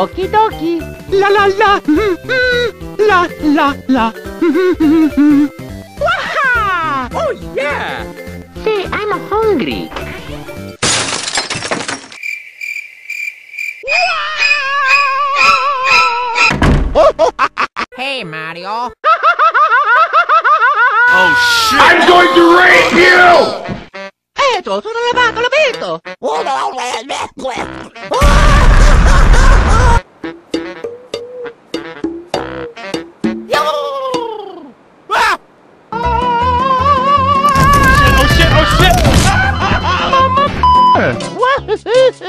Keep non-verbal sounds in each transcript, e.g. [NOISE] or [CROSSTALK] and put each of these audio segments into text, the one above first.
Okie dokie. La la la. La la la. Waha! Oh, yeah! Say, I'm hungry. Hey, Mario. [LAUGHS] Oh shit! I'm going to rape you! Eto, sono lavato, l'ho visto. Oh shit! Oh shit!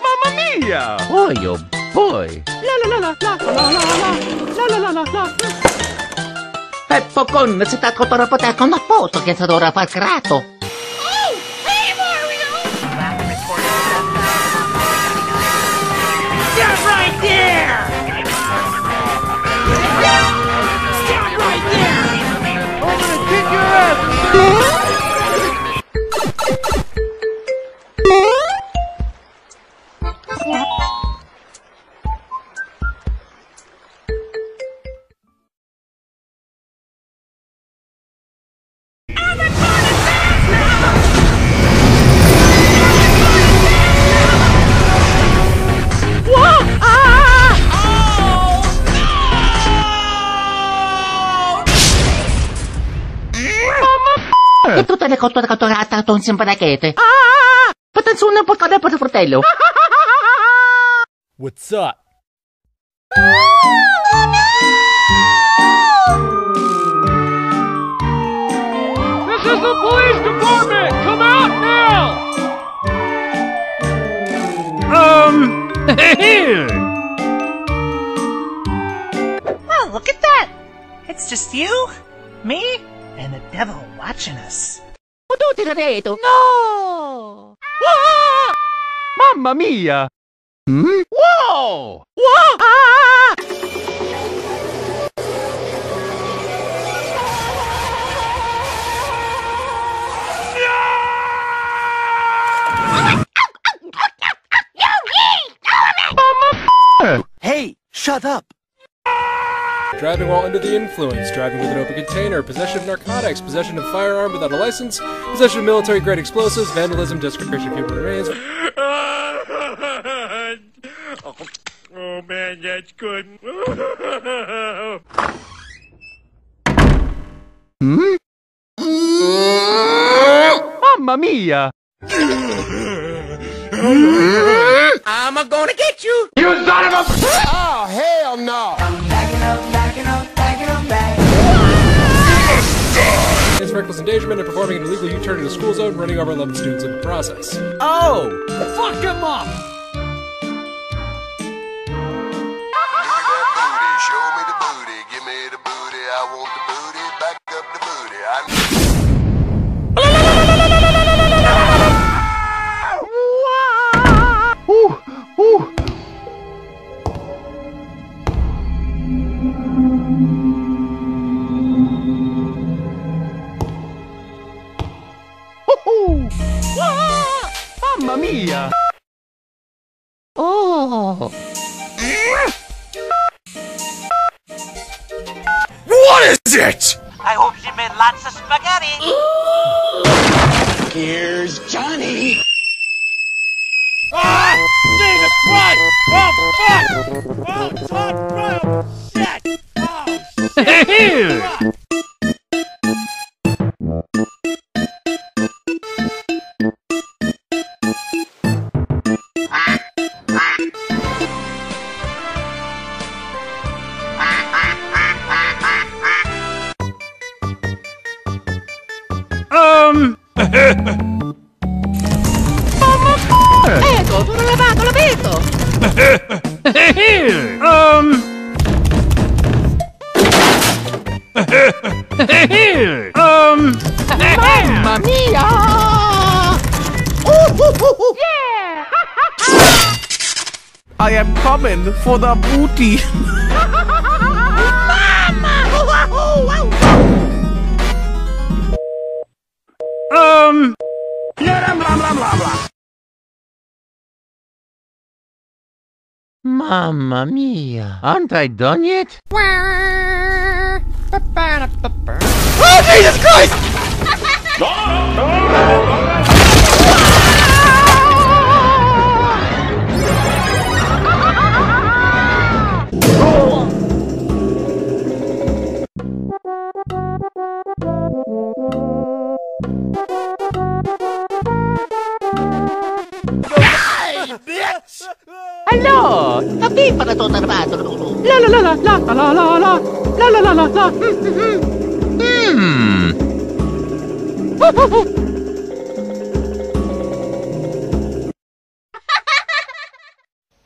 Mamma mia! Oh, yo boy. La la la la la la la la la la la la la. Peppo con si sta cotorapata con apposto che sa ora far grato. Tutte le cotture catturate con simparachete. Ah! Potenzone un po' con il fratello. What's up? This is the police department! Come out now! Um. Oh, look at that! It's just you, me, and the devil watching us. No! Ah! Mamma mia! Mm? Wow! Wow! Ah! Hey, shut up! Driving while under the influence, driving with an open container, possession of narcotics, possession of firearm without a license, possession of military-grade explosives, vandalism, desecration of human remains. [LAUGHS] Oh man, that's good. Hmm? Mamma mia! [LAUGHS] I'm a gonna get you! Reckless endangerment and performing an illegal U-turn in a school zone, running over 11 students in the process. Oh! Fuck him up! Lots of spaghetti. [GASPS] Here's Johnny. Ah! Jesus Christ! Oh fuck! Oh fuck! Oh shit! Oh Um. Um. um. Mamma mia! I am coming for the booty. [LAUGHS] Mamma mia. Aren't I done yet? Oh, Jesus Christ! [LAUGHS] Hello! Hindi pa natutarbato. La la la la la la la la la la la la la. Hmm.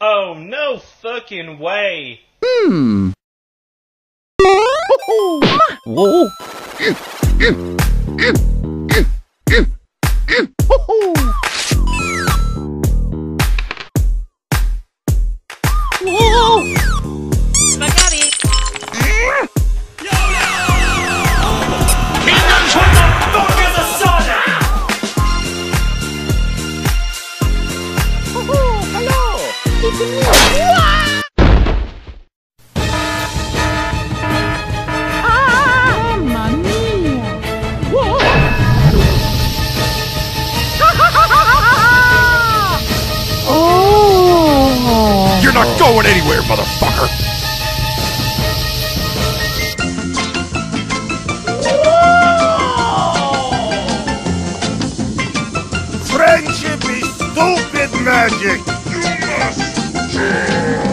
Oh, no fucking way. Hmm. Whoa. Not going anywhere, motherfucker! Friendship is stupid magic! Yeah.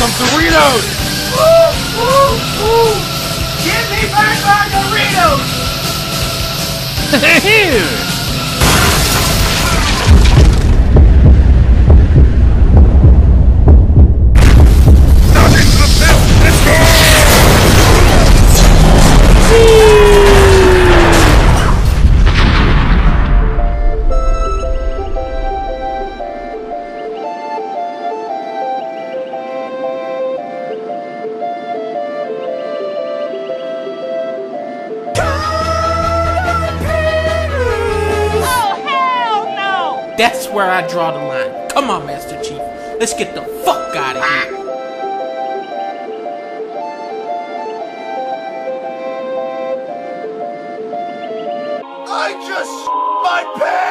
some Doritos! Ooh, ooh, ooh. Give me back my Doritos! [LAUGHS] That's where I draw the line. Come on, Master Chief. Let's get the fuck out of here. I just my pants!